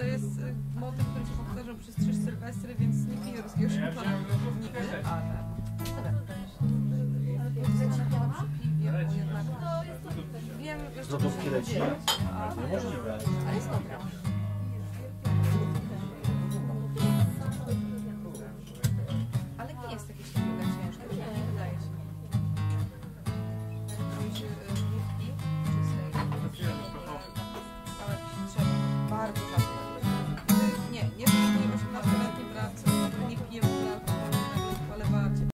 to jest motyw, który się powtarzał przez trzy sylwestry, więc nie piję ruskiego szampana nigdy, ale... Zacipiałam przy piwie, bo jednak... Wiem, że leci? ale Niemożliwe. ale jest dobra.